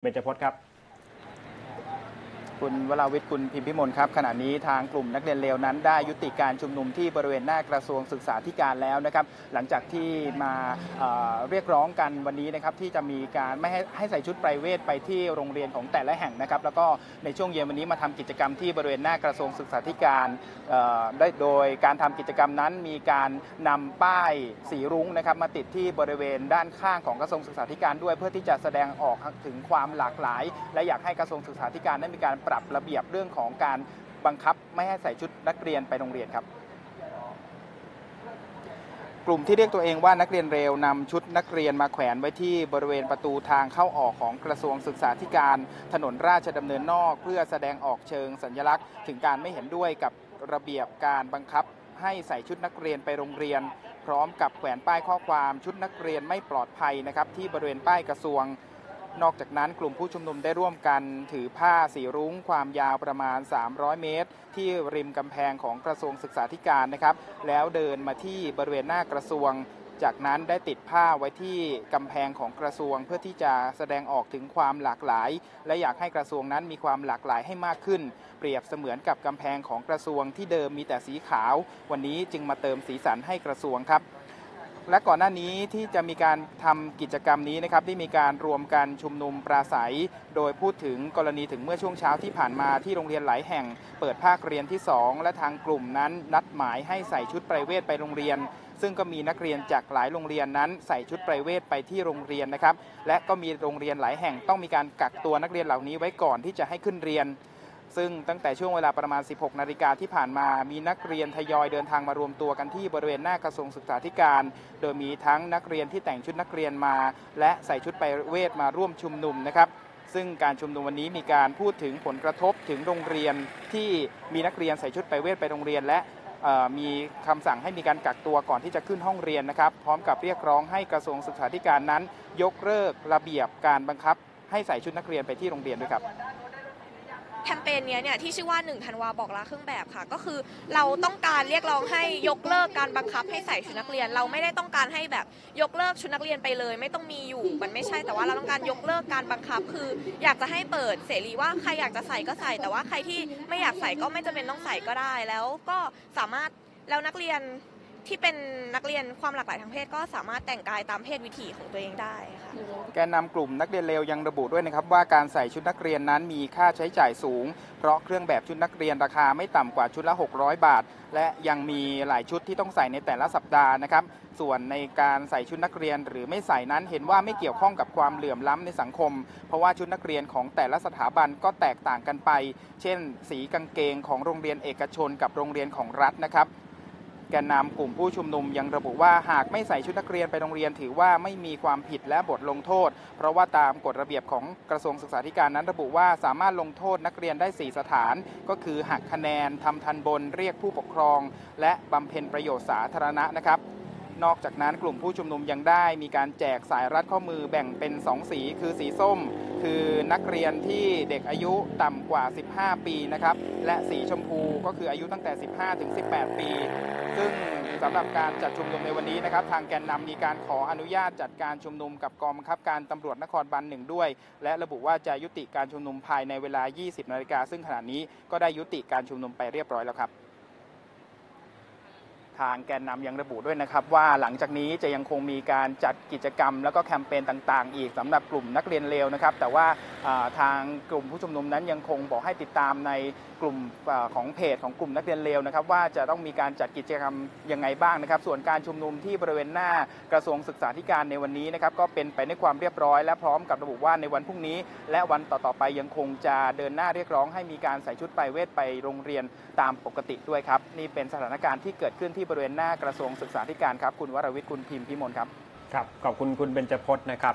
เบญจพจน์ครับ คุณวราวิทย์คุณพิมพิมลครับขณะนี้ทางกลุ่มนักเรียนเลวนั้น ได้ยุติการชุมนุมที่บริเวณหน้ากระทรวงศึกษาธิการแล้วนะครับ หลังจากที่มาเรียกร้องกันวันนี้นะครับที่จะมีการไม่ให้ให้ใส่ชุดไพรเวทไปที่โรงเรียนของแต่ละแห่งนะครับ แล้วก็ในช่วงเย็นวันนี้มาทำกิจกรรมที่บริเวณหน้ากระทรวงศึกษาธิการได้โดยการทำกิจกรรมนั้นมีการนำป้ายสีรุ้งนะครับมาติดที่บริเวณด้านข้างของกระทรวงศึกษาธิการด้วย เพื่อที่จะแสดงออกถึงความหลากหลาย และอยากให้กระทรวงศึกษาธิการได้มีการปรับระเบียบเรื่องของการบังคับไม่ให้ใส่ชุดนักเรียนไปโรงเรียนครับ กลุ่มที่เรียกตัวเองว่านักเรียนเร็วนำชุดนักเรียนมาแขวนไว้ที่บริเวณประตูทางเข้าออกของกระทรวงศึกษาธิการถนนราชดำเนินนอก เพื่อแสดงออกเชิงสัญลักษณ์ ถึงการไม่เห็นด้วยกับระเบียบการบังคับให้ใส่ชุดนักเรียนไปโรงเรียน พร้อมกับแขวนป้ายข้อความชุดนักเรียนไม่ปลอดภัยนะครับที่บริเวณป้ายกระทรวง นอกจากนั้นกลุ่มผู้ชุมนุมได้ร่วมกันถือผ้าสีรุ้งความยาวประมาณ 300 เมตร ที่ริมกำแพงของกระทรวงศึกษาธิการนะครับ แล้วเดินมาที่บริเวณหน้ากระทรวง จากนั้นได้ติดผ้าไว้ที่กำแพงของกระทรวง เพื่อที่จะแสดงออกถึงความหลากหลาย และอยากให้กระทรวงนั้นมีความหลากหลายให้มากขึ้น เปรียบเสมือนกับกำแพงของกระทรวงที่เดิมมีแต่สีขาว วันนี้จึงมาเติมสีสันให้กระทรวงครับ และก่อนหน้านี้ที่จะมีการทำกิจกรรมนี้นะครับได้มีการรวมกันชุมนุมปราศัย โดยพูดถึงกรณีถึงเมื่อช่วงเช้าที่ผ่านมาที่โรงเรียนหลายแห่ง เปิดภาคเรียนที่ 2 และทางกลุ่มนั้นนัดหมายให้ใส่ชุดไพรเวทไปโรงเรียน ซึ่งก็มีนักเรียนจากหลายโรงเรียนนั้นใส่ชุดไพรเวทไปที่โรงเรียนนะครับและก็มีโรงเรียนหลายแห่งต้องมีการกักตัวนักเรียนเหล่านี้ไว้ก่อนที่จะให้ขึ้นเรียน ซึ่งตั้งแต่ช่วงเวลาประมาณ 16 นาฬิกาที่ผ่านมา มีนักเรียนทยอยเดินทางมารวมตัวกันที่บริเวณหน้ากระทรวงศึกษาธิการ โดยมีทั้งนักเรียนที่แต่งชุดนักเรียนมา และใส่ชุดไปเวทมาร่วมชุมนุมนะครับซึ่งการชุมนุมวันนี้มีการพูดถึงผลกระทบถึงโรงเรียนที่มีนักเรียนใส่ชุดไปเวทไปโรงเรียน และมีคำสั่งให้มีการกักตัวก่อนที่จะขึ้นห้องเรียนนะครับ พร้อมกับเรียกร้องให้กระทรวงศึกษาธิการนั้น ยกเลิกระเบียบการบังคับ ให้ใส่ชุดนักเรียนไปที่โรงเรียนด้วยครับ แคมเปญเนี้ยเนี่ยที่ชื่อว่า1ธันวาบอกลาเครื่องแบบค่ะ ก็คือเราต้องการเรียกร้องให้ยกเลิกการบังคับให้ใส่ชุดนักเรียน เราไม่ได้ต้องการให้แบบยกเลิกชุดนักเรียนไปเลย ไม่ต้องมีอยู่มันไม่ใช่แต่ว่าเราต้องการยกเลิกการบังคับ คือ อยากจะให้เปิดเสรีว่าใครอยากจะใส่ก็ใส่ แต่ว่าใครที่ไม่อยากใส่ก็ไม่จำเป็นต้องใส่ก็ได้แล้วก็สามารถแล้วนักเรียน ที่เป็นนักเรียนความหลากหลายทางเพศก็สามารถแต่งกายตามเพศวิถีของตัวเองได้ค่ะ แกนนำกลุ่มนักเรียนเลวยังระบุด้วยนะครับว่าการใส่ชุดนักเรียนนั้นมีค่าใช้จ่ายสูง เพราะเครื่องแบบชุดนักเรียนราคาไม่ต่ำกว่าชุดละ 600 บาท และยังมีหลายชุดที่ต้องใส่ในแต่ละสัปดาห์นะครับ ส่วนในการใส่ชุดนักเรียนหรือไม่ใส่นั้นเห็นว่าไม่เกี่ยวข้องกับความเหลื่อมล้ำในสังคม เพราะว่าชุดนักเรียนของแต่ละสถาบันก็แตกต่างกันไป เช่น สีกางเกงของโรงเรียนเอกชนกับโรงเรียนของรัฐนะครับ แกนนำกลุ่มผู้ชุมนุมยังระบุว่าหากไม่ใส่ชุดนักเรียนไปโรงเรียนถือว่าไม่มีความผิดและบทลงโทษ เพราะว่าตามกฎระเบียบของกระทรวงศึกษาธิการนั้นระบุว่าสามารถลงโทษนักเรียนได้ 4 สถาน ก็คือหักคะแนนทำทันบนเรียกผู้ปกครอง และบำเพ็ญประโยชน์สาธารณะนะครับ นอกจากนั้นกลุ่มผู้ชุมนุมยังได้มีการแจกสายรัดข้อมือแบ่งเป็น 2 สี คือสีส้ม คือนักเรียนที่เด็กอายุต่ำกว่า 15 ปีนะครับและสีชมพูก็คืออายุตั้งแต่ 15 ถึง 18 ปี ซึ่งสำหรับการจัดชุมนุมในวันนี้นะครับ ทางแกนนำมีการขออนุญาตจัดการชุมนุมกับกองบังคับการตำรวจนครบาลหนึ่งด้วย และระบุว่าจะยุติการชุมนุมภายในเวลา 20 นาฬิกาซึ่งขณะนี้ก็ได้ยุติการชุมนุมไปเรียบร้อยแล้วครับ ทางแกนนำยังระบุด้วยนะครับ ว่าหลังจากนี้จะยังคงมีการจัดกิจกรรม แล้วก็แคมเปญต่าง ๆ อีกสำหรับกลุ่มนักเรียนเลวนะครับ แต่ว่าทางกลุ่มผู้ชุมนุมนั้นยังคงบอกให้ติดตามในกลุ่มของเพจของกลุ่มนักเรียนเลวนะครับ ว่าจะต้องมีการจัดกิจกรรมยังไงบ้างนะครับ ส่วนการชุมนุมที่บริเวณหน้ากระทรวงศึกษาธิการในวันนี้นะครับก็เป็นไปในความเรียบร้อย และพร้อมกับระบุว่าในวันพรุ่งนี้ และวันต่อๆไปยังคงจะเดินหน้าเรียกร้อง ให้มีการใส่ชุดไปเวทไปโรงเรียนตามปกติด้วยครับนี่เป็นสถานการณ์ที่เกิดขึ้นที่บริเวณหน้ากระทรวงศึกษาธิการครับ คุณวรวิทย์คุณพิมพ์พิมลครับ ครับ ขอบคุณคุณเบญจพจน์นะครับ